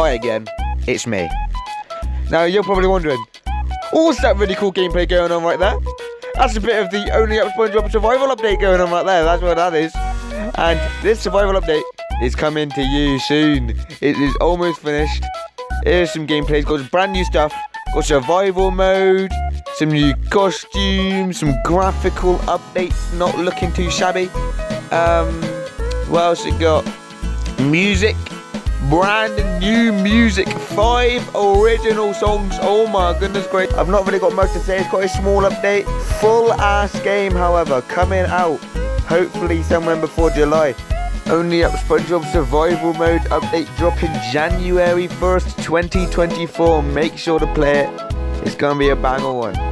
Hi again, it's me. Now you're probably wondering, what's that really cool gameplay going on right there? That's a bit of the Only Up SpongeBob survival update going on right there, that's what that is. And this survival update is coming to you soon. It is almost finished. Here's some gameplay, it's got brand new stuff, got survival mode, some new costumes, some graphical updates, not looking too shabby. Um, what else it got? Music, brand new music, five original songs. Oh my goodness great. I've not really got much to say, it's quite a small update. Full ass game, however, coming out hopefully somewhere before July. Only up SpongeBob Survival Mode update dropping January 1st, 2024. Make sure to play it. It's gonna be a banger one.